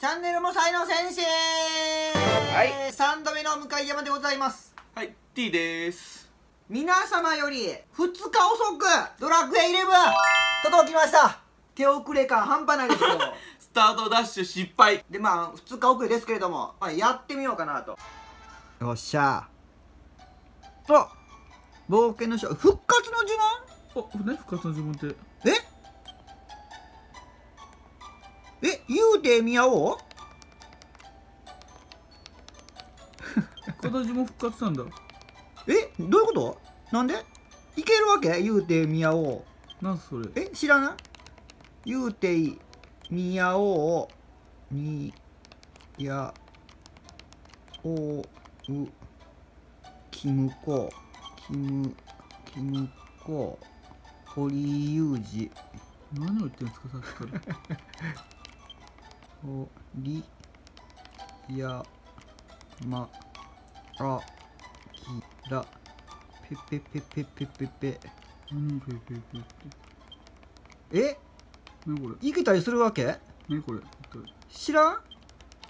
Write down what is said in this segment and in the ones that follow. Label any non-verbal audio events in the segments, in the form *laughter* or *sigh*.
チャンネルも才能先生。はい。3度目の向山でございます。はい T です。皆様より2日遅くドラクエ11届きました。手遅れ感半端ないですよ。*laughs* スタートダッシュ失敗。でまあ2日遅れですけれども、まあ、やってみようかなと。よっしゃ。あ冒険の書復活の呪おね復活の呪文って文ええ言うてみやおう？形も復活したんだ。えどういうこと？なんで？いけるわけ？言うてみやおう。なんすそれ。え知らない？言うていみやおう。みやおう。きむこきむきむこ堀裕二。何を言ってんですかさっきから *laughs* 堀やまあきらぺぺぺぺぺぺぺ何ペーペーペ。ーってえ？何これ？いけたりするわけ？何これ？知らん？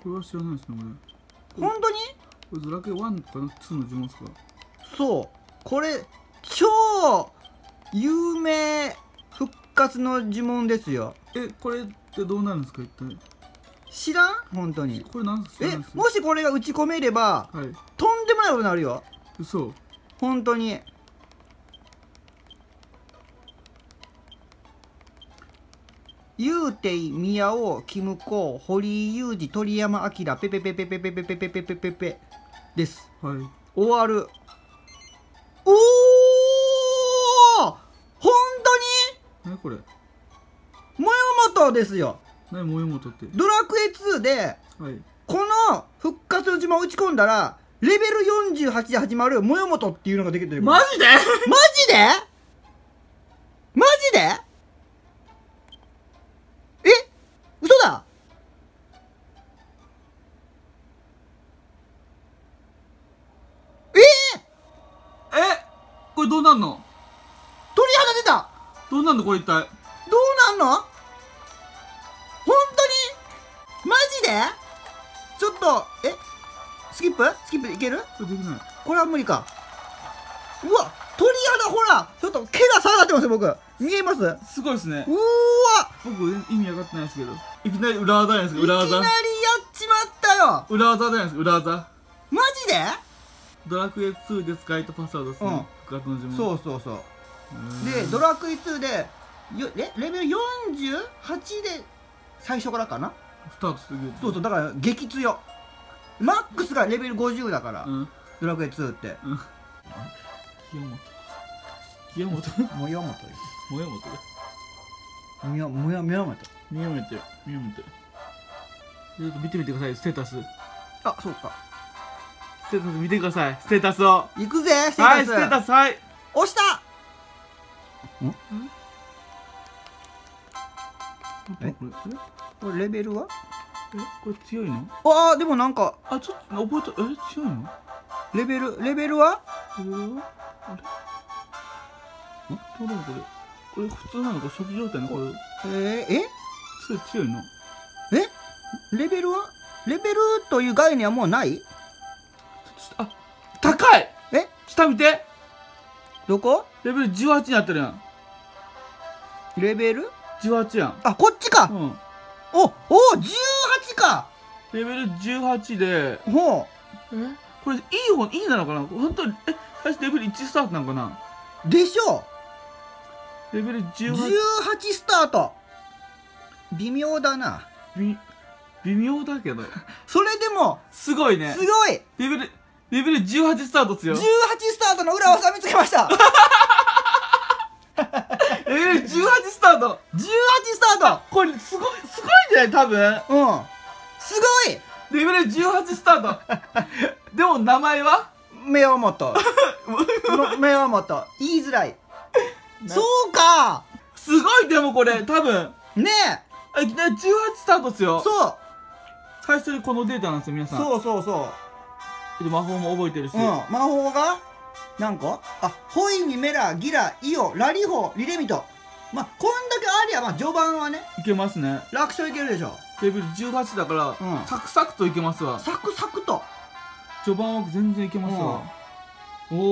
これは知らないですね本当に？これこれドラクエ1かな2の呪文ですかそうこれ超有名復活の呪文ですよえこれってどうなるんですか一体知らん？本当に。これなんすえもしこれが打ち込めればはい。とんでもないことになるよ。嘘。本当に。ゆうていみやおキムコ堀井雄二鳥山明ペペペペペペペペペペペペペですはい終わるおお本当に何これもよもとですよ何萌え元って。ドラクエ2ではい。この復活の島を打ち込んだらレベル48で始まるもよもとっていうのができるマジで？マジで？マジで？え？嘘だ！え？ー、え？これどうなんの？鳥肌出た！どうなんの？これ一体。どうなんの？ちょっとえ？スキップ？スキップいける？これできない。これは無理か。うわ鳥肌ほらちょっと毛が下がってますよ僕。見えます？すごいですね。うわ。僕意味分かってないですけど。いきなり裏技ないですか？裏技。いきなりやっちまったよ。裏技じゃないですか？裏技。マジで？ドラクエ2で使えたパスワードですね、うん。復活の呪文。そうそうそう。うでドラクエ2でよえ？レベル48で最初からかな？スタートするそうそうだから激強。マックスがレベル50だから、うん。ドラクエ2って。清本。清本。もよもともやもともよもよもよもと。見よめて見よめてちょっと見てみてくださいステータス。スあそうか。テータス見てください。ステータスを。行くぜステはいスータス,、テータスはい。押した。えこれ。えこれレベルは？えこれ強いの？あーでもなんかあちょっと覚えた。え強いの？レベルレベルは？これは？あれ？んどうなのこれこれ普通なのか初期状態の？これ。えー、え？強いの？え？レベルは？レベルという概念はもうない？あ高い！え？下見て！どこ？レベル18になってるやん。レベル？18やん。あこっちか、うんおお18か。レベル18で。ほえ？これいい方いいなのかな？本当にえ最初レベル1スタートなのかな？うでしょレベルう18 18スタート。微妙だな。び微妙だけど。*laughs* それでもすごいね。すごい。レベルレベル18スタートっすよ。18スタートの裏技見つけました。*laughs* レベル18スタート。18スターこれすごいすごいんじゃない多分。トうん。すごい！レベル18スタート。*laughs* でも名前は？目をもと。*laughs* 目をもと。言いづらい。そうか！すごいでもこれ多分。ねあいきなり18スタートっすよ。えそう。最初にこのデータなんですよ皆さん。そうそうそう。で魔法も覚えてるし、うん、魔法が？何個？あホイミメラギライオラリホリレミト。まあこんだけありゃまあ序盤はね。いけますね。楽勝いけるでしょ。レベル18だから、うん。サクサクといけますわ。サクサクと。序盤は全然いけますわ、おおお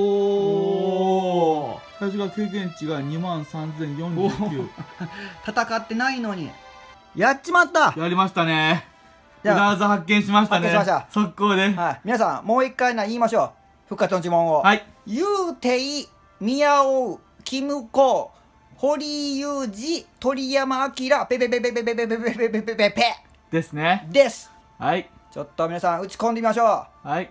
お最初が経験値が2万3049戦ってないのに。やっちまった。やりましたね。じゃあ発見しましたね。発見しました。速攻で。はい。皆さんもう一回な言いましょう。復活の呪文を。はい。ゆうてい宮尾キムコ堀裕二鳥山明ペペペペペペペペペペペペペペですねですはいちょっと皆さん打ち込んでみましょうはい